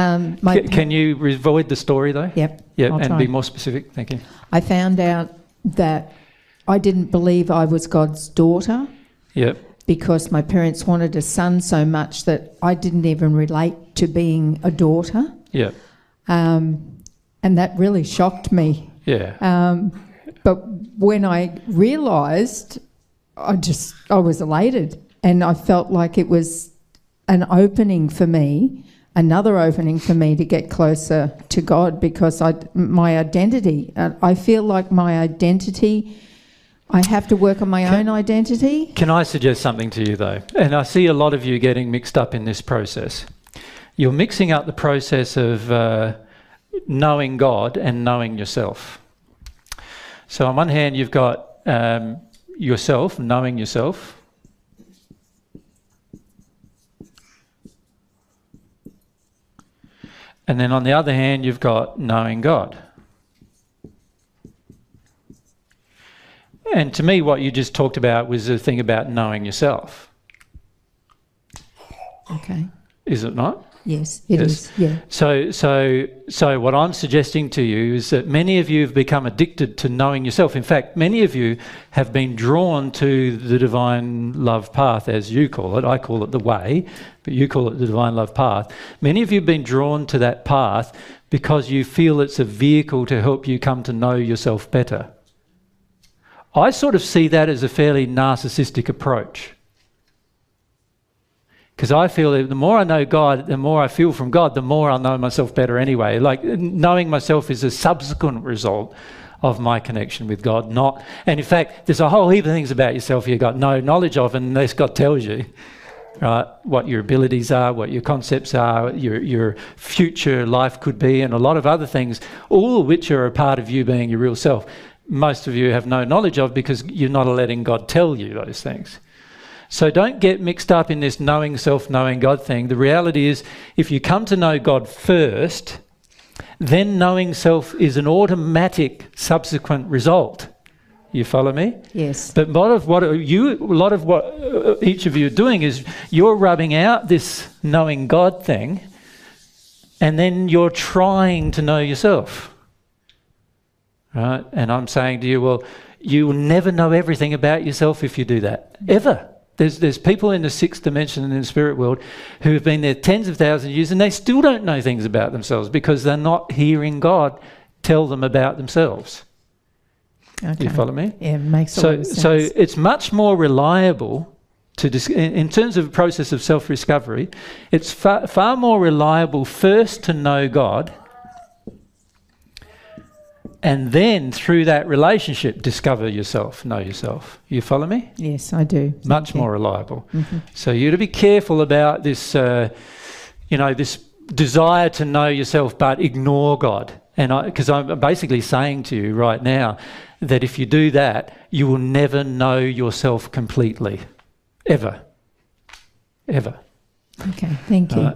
Um, my C- can you avoid the story though? Yep. Yeah, I'll and be more specific. Thank you. I found out that I didn't believe I was God's daughter Yep. because my parents wanted a son so much that I didn't even relate to being a daughter. Yep. Um, and that really shocked me. Yeah. Um, but when I realised, I just I was elated, and I felt like it was an opening for me, another opening for me to get closer to God because I my identity. uh, I feel like my identity. I have to work on my Can- own identity. Can I suggest something to you though? And I see a lot of you getting mixed up in this process. You're mixing up the process of uh, knowing God and knowing yourself. So, on one hand, you've got um, yourself, knowing yourself. And then on the other hand, you've got knowing God. And to me, what you just talked about was the thing about knowing yourself, Okay. Is it not? Yes, it Yes. is. Yeah. So, so, so, what I'm suggesting to you is that many of you have become addicted to knowing yourself. In fact, many of you have been drawn to the divine love path, as you call it. I call it the way, but you call it the divine love path. Many of you have been drawn to that path because you feel it's a vehicle to help you come to know yourself better. I sort of see that as a fairly narcissistic approach. Because I feel that the more I know God, the more I feel from God, the more I'll know myself better anyway. Like knowing myself is a subsequent result of my connection with God, not. And in fact, there's a whole heap of things about yourself you've got no knowledge of unless God tells you, right? What your abilities are, what your concepts are, your your future life could be, and a lot of other things, all of which are a part of you being your real self. Most of you have no knowledge of because you're not letting God tell you those things. So don't get mixed up in this knowing self, knowing God thing. The reality is, if you come to know God first, then knowing self is an automatic subsequent result. You follow me? Yes. But a lot of what you, a lot of what uh, each of you are doing is you're rubbing out this knowing God thing, and then you're trying to know yourself. Right? And I'm saying to you, well, you will never know everything about yourself if you do that. Ever. There's, there's people in the sixth dimension and in the spirit world who have been there tens of thousands of years and they still don't know things about themselves because they're not hearing God tell them about themselves. Okay. You follow me? Yeah, makes a lot So, sense. so it's much more reliable to in terms of a process of self-discovery. It's far, far more reliable first to know God, and then through that relationship discover yourself, know yourself. You follow me? yes, I do. Much more reliable. So you to be careful about this, uh, you know, this desire to know yourself but ignore God. And because I'm basically saying to you right now that if you do that, you will never know yourself completely, ever, ever. Okay, thank you.